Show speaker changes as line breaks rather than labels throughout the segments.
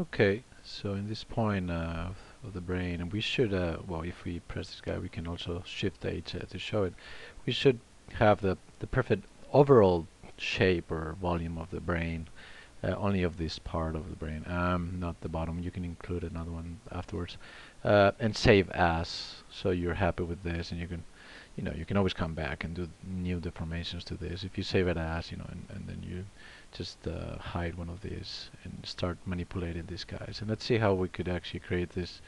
Okay, so in this point uh, of the brain, we should, uh, well, if we press this guy, we can also shift uh, to show it. We should have the, the perfect overall shape or volume of the brain, uh, only of this part of the brain, um, not the bottom. You can include another one afterwards, uh, and save as. So you're happy with this, and you can, you know, you can always come back and do new deformations to this. If you save it as, you know, and, and then you just uh, hide one of these and start manipulating these guys. And let's see how we could actually create this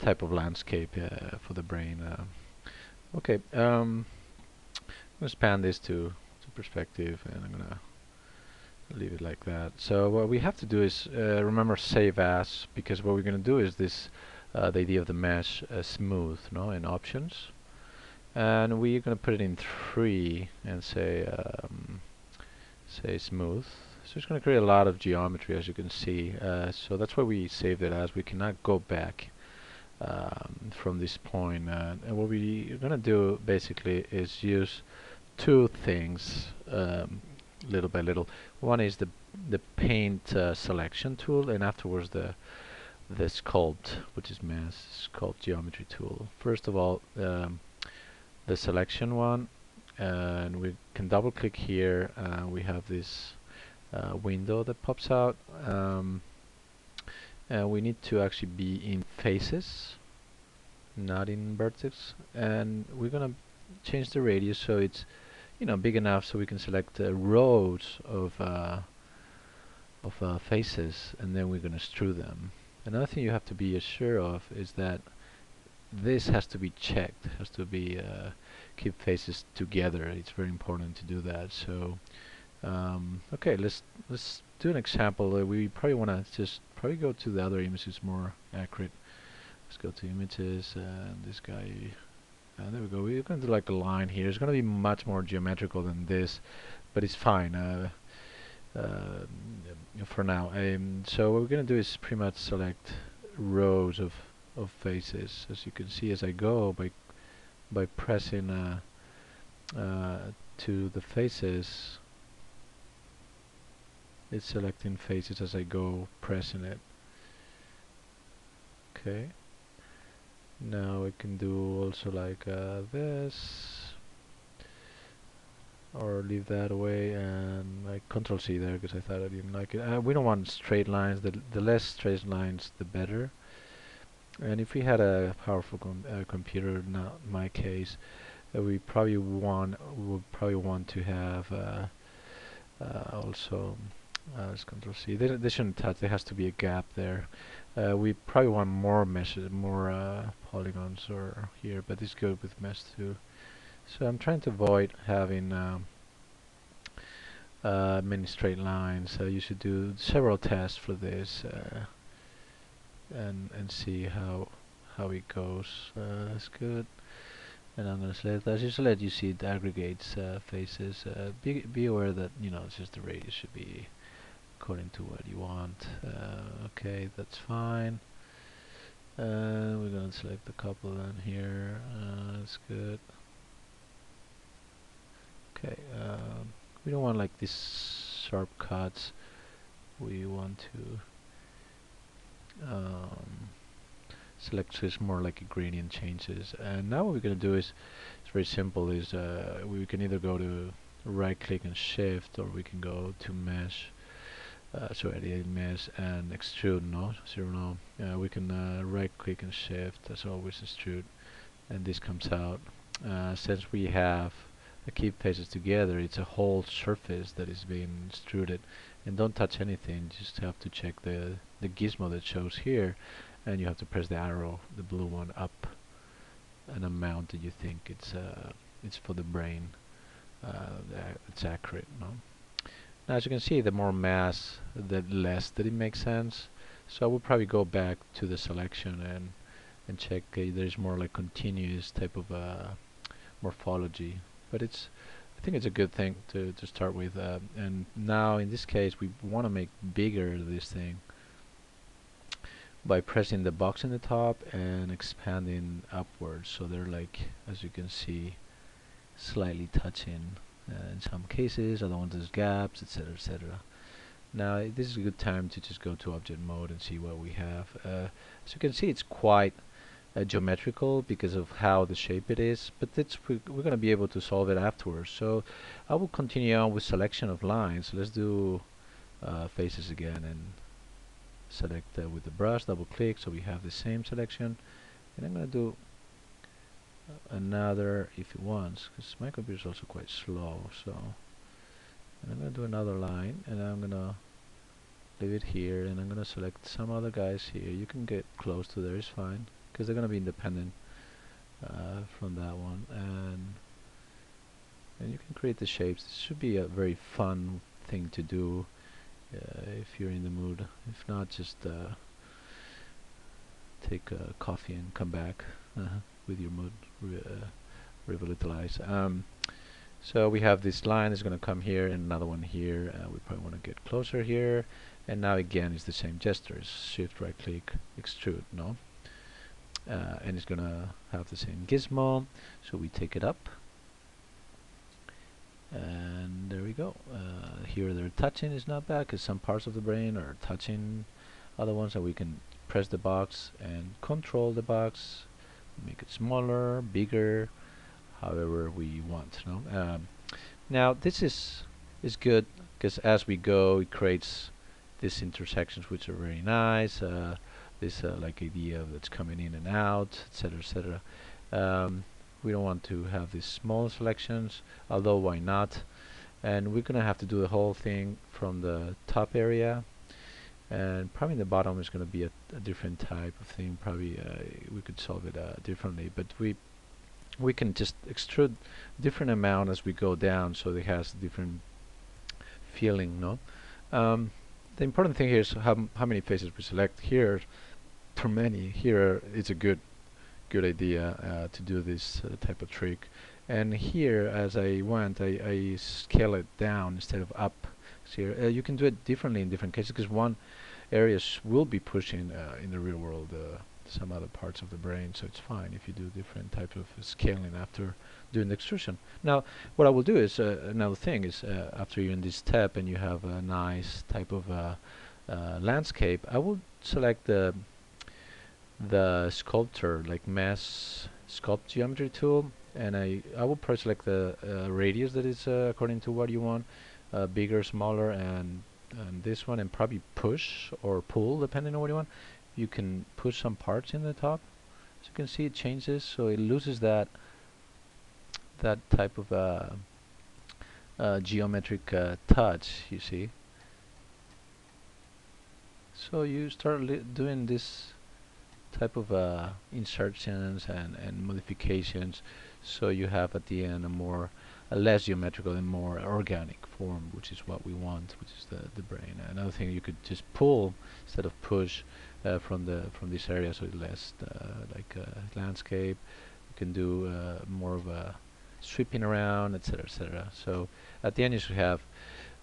type of landscape uh, for the brain. Uh. okay, um, I'm to span this to, to perspective and I'm to leave it like that. So what we have to do is uh, remember save as because what we're going to do is this uh, the idea of the mesh uh, smooth no in options and we're going to put it in 3 and say um, say smooth. So it's going to create a lot of geometry as you can see. Uh, so that's why we saved it as we cannot go back um, from this point. Uh, and what we're going to do basically is use two things um, little by little. One is the the paint uh, selection tool and afterwards the the sculpt which is mass sculpt geometry tool. First of all um, the selection one and we can double click here uh, we have this uh, window that pops out um, and we need to actually be in faces not in vertex and we're gonna change the radius so it's you know big enough so we can select uh, rows of uh, of uh, faces and then we're gonna strew them. Another thing you have to be sure of is that this has to be checked has to be uh, keep faces together. It's very important to do that. So, um, okay, let's let's do an example. Uh, we probably want to just probably go to the other image. More accurate. Let's go to images and this guy. Uh, there we go. We're going to do like a line here. It's going to be much more geometrical than this, but it's fine uh, uh, for now. Um, so what we're going to do is pretty much select rows of of faces. As you can see, as I go by by pressing uh, uh, to the faces. It's selecting faces as I go pressing it. Okay. Now I can do also like uh, this or leave that away and like control C there because I thought I didn't like it. Uh, we don't want straight lines. The, the less straight lines the better and if we had a powerful com uh, computer, not my case, uh, we probably want would probably want to have uh, uh also uh, let's control C. They, they shouldn't touch. There has to be a gap there. Uh, we probably want more meshes, more polygons or here, but it's good with mesh too. So I'm trying to avoid having um, many straight lines. you should do several tests for this and and see how how it goes. Uh, that's good. And I'm gonna select that just to let you see it aggregates uh, faces. Uh, be be aware that you know it's just the radius should be according to what you want. Uh, okay, that's fine. Uh, we're gonna select the couple in here. Uh, that's good. Okay, um, we don't want like these sharp cuts. We want to um, select is more like a gradient changes. And now what we're going to do is it's very simple is uh, we can either go to right click and shift or we can go to mesh uh, so edit mesh and extrude no zero no uh, we can uh, right click and shift as always extrude and this comes out. Uh, since we have the keep faces together it's a whole surface that is being extruded and don't touch anything just have to check the the gizmo that shows here and you have to press the arrow the blue one up an amount that you think it's uh, it's for the brain uh, it's accurate no? now as you can see the more mass the less that it makes sense so I will probably go back to the selection and and check uh, there's more like continuous type of uh, morphology but it's think it's a good thing to, to start with uh, and now in this case we want to make bigger this thing by pressing the box in the top and expanding upwards. So they're like as you can see slightly touching uh, in some cases other ones there's gaps etc etc now this is a good time to just go to object mode and see what we have. Uh, as you can see it's quite uh, geometrical because of how the shape it is but it's we're, going to be able to solve it afterwards. So I will continue on with selection of lines. Let's do uh, faces again and select uh, with the brush double click so we have the same selection. And I'm going to do another if it wants because my computer is also quite slow so. And I'm going to do another line and I'm going to leave it here and I'm going to select some other guys here. You can get close to there, it's fine because they're going to be independent uh, from that one. And and you can create the shapes. It should be a very fun thing to do uh, if you're in the mood. If not just uh, take a coffee and come back uh-huh, with your mood re uh, revitalize um, so we have this line is going to come here and another one here we probably want to get closer here. And now again it's the same gestures. Shift right click extrude no uh, and it's gonna have the same gizmo. So we take it up. And there we go. Uh, here they're touching. Is not bad because some parts of the brain are touching other ones that we can press the box and control the box make it smaller bigger however we want no? Um, now this is is good because as we go it creates these intersections which are very nice. Uh, this uh, like idea that's coming in and out etc etc um, we don't want to have these small selections although why not? And we're gonna have to do the whole thing from the top area and probably the bottom is going to be a, a, different type of thing probably uh, we could solve it uh, differently but we we can just extrude different amount as we go down so it has different feeling no? Um, the important thing here is how, how many faces we select here too many. Here it's a good good idea uh, to do this uh, type of trick. And here as I went I, I scale it down instead of up. Here uh, you can do it differently in different cases because one areas will be pushing uh, in the real world uh, some other parts of the brain. So it's fine if you do different type of scaling after doing the extrusion. Now what I will do is uh, another thing is after you're in this step and you have a nice type of landscape I will select the the sculptor like mass sculpt geometry tool and I I will press like the uh, radius that is according to what you want bigger smaller and and this one and probably push or pull depending on what you want. You can push some parts in the top. As you can see it changes so it loses that that type of uh, uh, geometric uh, touch you see. So you start doing this type of uh, insertions and, and modifications so you have at the end a more a less geometrical and more organic form which is what we want which is the, the brain. Another thing you could just pull instead of push uh, from the from this area so it's less uh, like a landscape. You can do uh, more of a sweeping around etc etc so at the end you should have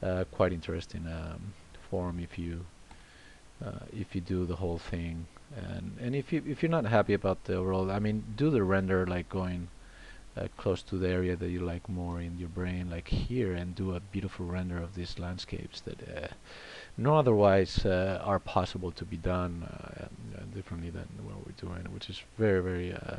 uh, quite interesting um, form if you uh, if you do the whole thing. And and if you if you're not happy about the overall I mean do the render like going uh, close to the area that you like more in your brain like here and do a beautiful render of these landscapes that uh, no otherwise uh, are possible to be done uh, differently than what we're doing which is very very uh,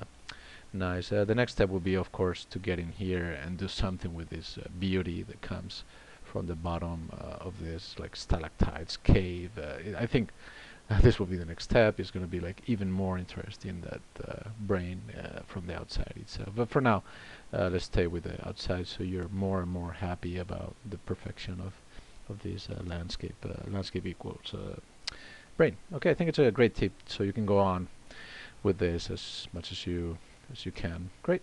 nice. Uh, the next step would be of course to get in here and do something with this beauty that comes from the bottom of this like stalactites cave I think this will be the next step. It's going to be like even more interesting that uh, brain uh, from the outside itself. But for now uh, let's stay with the outside so you're more and more happy about the perfection of of this uh, landscape uh, landscape equals uh, brain. Okay I think it's a great tip. So you can go on with this as much as you as you can. Great